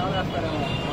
ダメだったも。